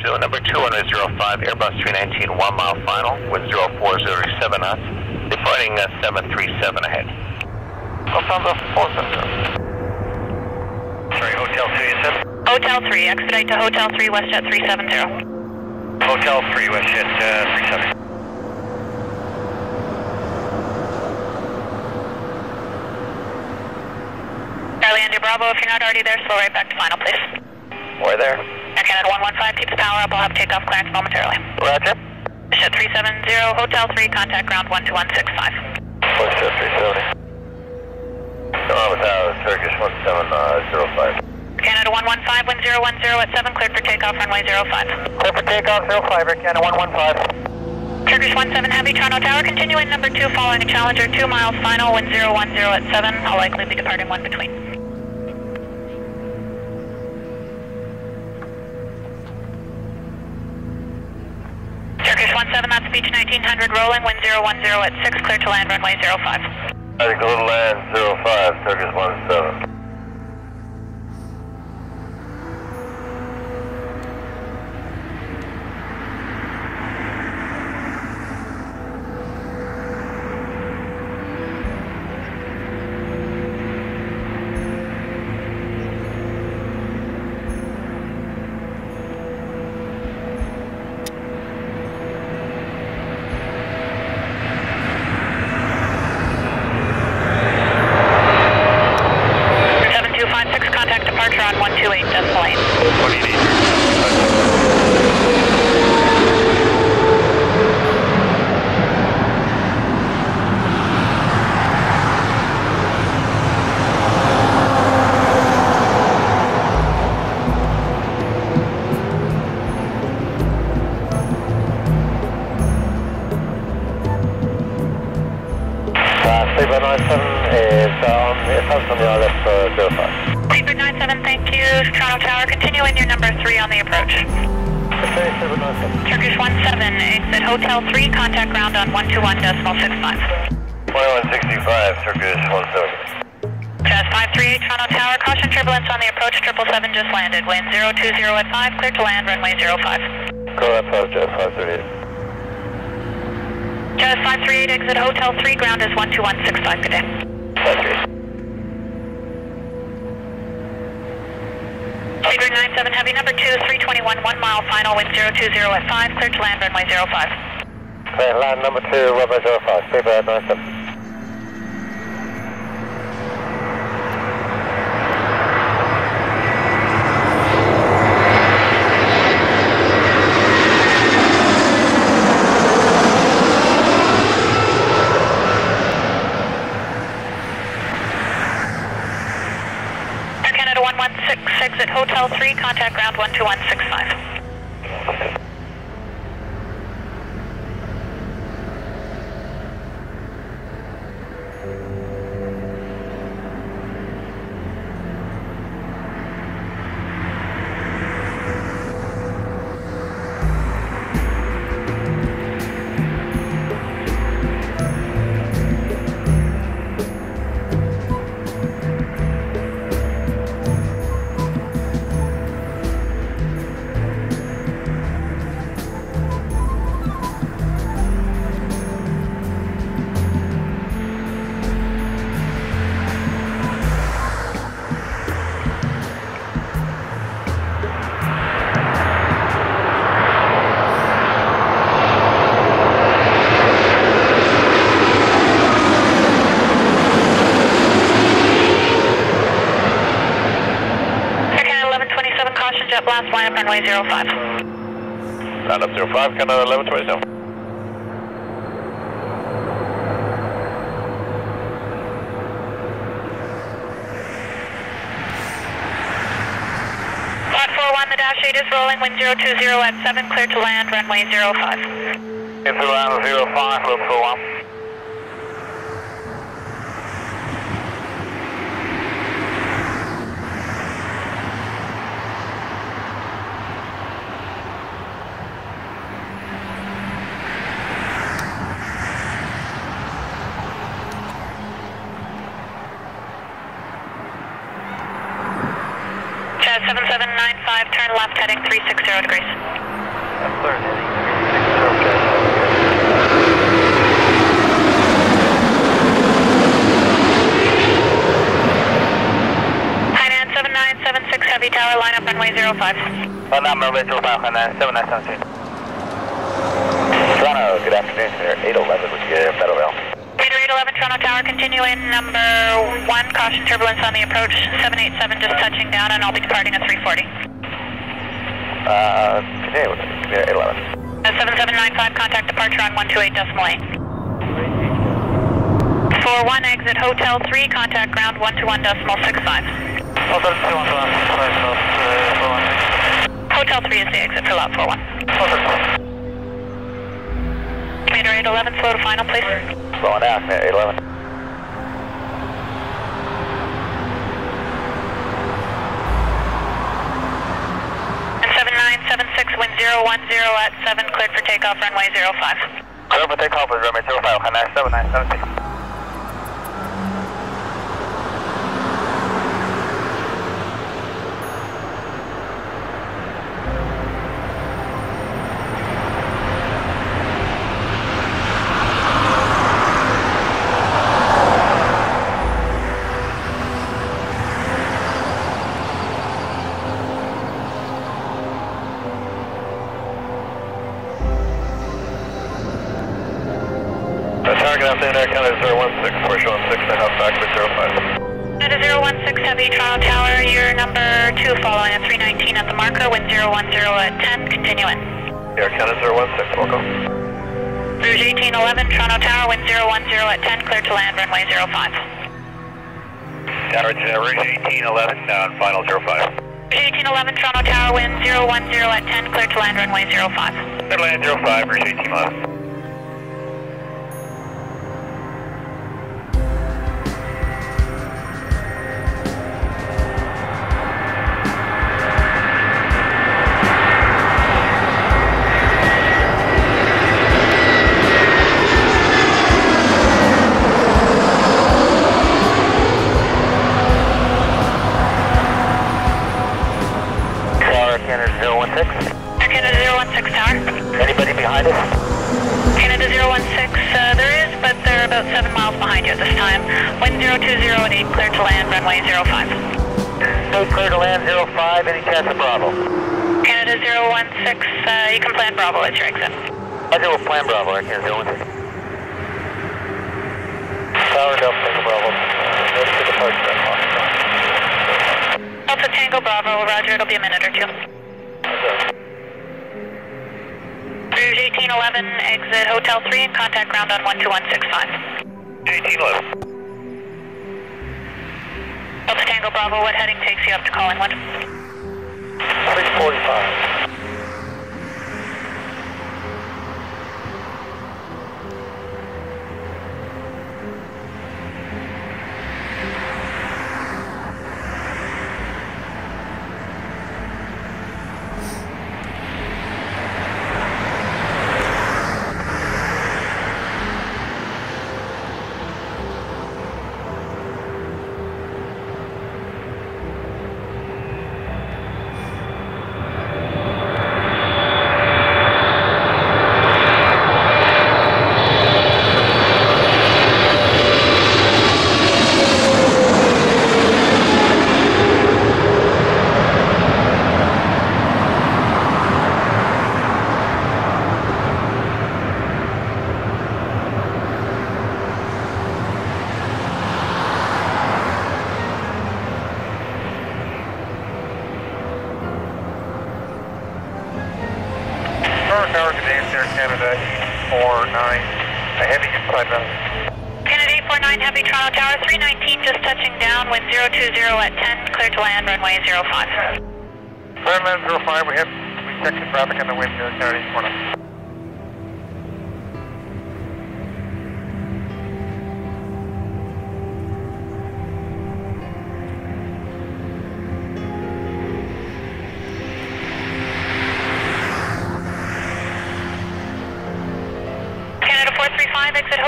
to number 2105, Airbus 319, one mile final, with 0407 knots, departing uh, 737 ahead. Lufthansa 470. Sorry, Hotel 2, you said? Hotel 3, expedite to Hotel 3, WestJet 370. Hotel 3, WestJet uh, 370. Charlie Bravo, if you're not already there, slow right back to final, please. We're there. Canada 115 keeps power up. I'll have takeoff clearance momentarily. Roger. Jet 370, Hotel 3, contact ground 12165. WestJet 370. Hello, Tower, Turkish 1705. Uh, Canada 115, wind 010 at 7, cleared for takeoff, runway 05. Clear for takeoff, 05, Air Canada 115. Turkish 17 Heavy, Toronto Tower, continuing number 2, following a Challenger 2 miles final, wind 010 at 7. I'll likely be departing 1 between. Turkish 17, that's Beech 1900, rolling, wind 010 at 6, clear to land, runway 05. I think land 05, Turkish 17. Turkish 17, exit Hotel 3, contact ground on 121 decimal 65. 2165, Turkish 170. Jazz 538, Toronto Tower, caution turbulence on the approach, 777 just landed. Wind 020 at 5, clear to land, runway 05. Call that plus Jet 538. Jazz 538, exit Hotel 3, ground is 12165, good day. 538. Seabird 97, heavy number 2, 321, 1 mile final, wind 020 at 5, clear to land, runway 05. Okay, land number 2, runway 05, Sabre 97. 11.05. Stand up 05, can 11.27. The dash 8 is rolling, wind 020 at 7, clear to land, runway 05. Get to land 05, look for 1. Jazz 7795, turn left heading 360 degrees. Hainan 7976 Heavy Tower, line up runway 05. Well, number runway 05, Hainan 7976. Toronto, good afternoon, here 811 with you, Meadow Rail. Radar 811 Toronto Tower, continue in number 1, caution turbulence on the approach, 787 just touching down and I'll be departing at 340. Uh, continue continue 811. Uh, 7795, contact departure on 128 decimal 8. 41, exit Hotel 3, contact ground 121 decimal 65. Hotel 2 Hotel 3 is the exit for lot 41. Commander 811, slow to final, please. Slowing down, 811. 0976, wind 010 at 7, cleared for takeoff, runway 05. Cleared for takeoff, runway 05, 97976. Santa Air County 016, on six and halfback for 05. Santa 016 Heavy Trial Tower, your number 2 following at 319 at the marker, wind 010 at 10, continuing. Air County 016, welcome. Rouge 1811, Toronto Tower, wind 010 at 10, clear to land, runway 05. Tower Rouge 1811, down, uh, final 05. 1811 Toronto Tower, wind 010 at 10, clear to land runway 05. Clear to land 05, Rouge 1811. 016 Tower. Anybody behind us? Canada 016, uh, there is, but they're about 7 miles behind you at this time. Wind 020 at 8, clear to land, runway 05. Stay clear to land 05, any chance of Bravo? Canada 016, uh, you can plan Bravo as your exit. Roger, we'll plan Bravo, Air Canada 016. Tower, Delta Tango Bravo. Ready for departure. Delta Tango Bravo, roger, it'll be a minute or two. Rouge 1811, exit Hotel 3 and contact ground on 12165. 1811. Delta Tango Bravo, what heading takes you up to Collingwood? 645. Tower, Tower, good Air Canada 849. A heavy inside run. Canada 849 Heavy Toronto Tower, 319 just touching down, wind 020 at 10, clear to land, runway 05. Fairland 05, we have, we checked the traffic on the wind, Air Canada 849.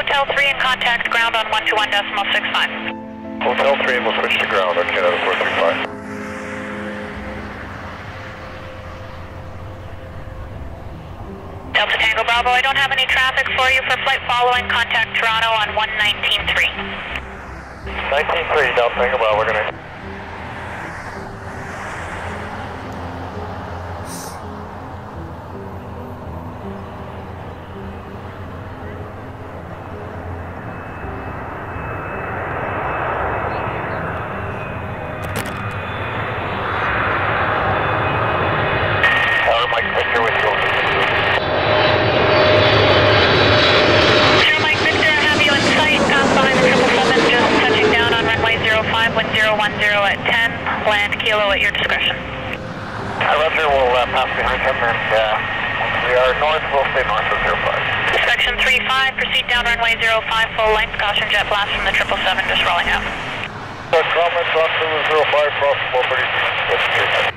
Hotel 3 and contact ground on 121 decimal 65. Hotel 3 and we'll switch to ground on Canada 435. Delta Tango Bravo, I don't have any traffic for you for flight following. Contact Toronto on 119.3. 19.3, Delta Tango Bravo, we're gonna... Tower Mike Victor with you. Sure, Mike Victor, I have you in sight. Pass behind the 777, just touching down on runway 05, 1010 at 10. Land kilo at your discretion. Roger, we'll uh, pass behind him and uh, we are north, we'll stay north of 05. Section 35, proceed down runway 05, full length. Caution jet blast from the 777, just rolling out. Comments on 05, possible 30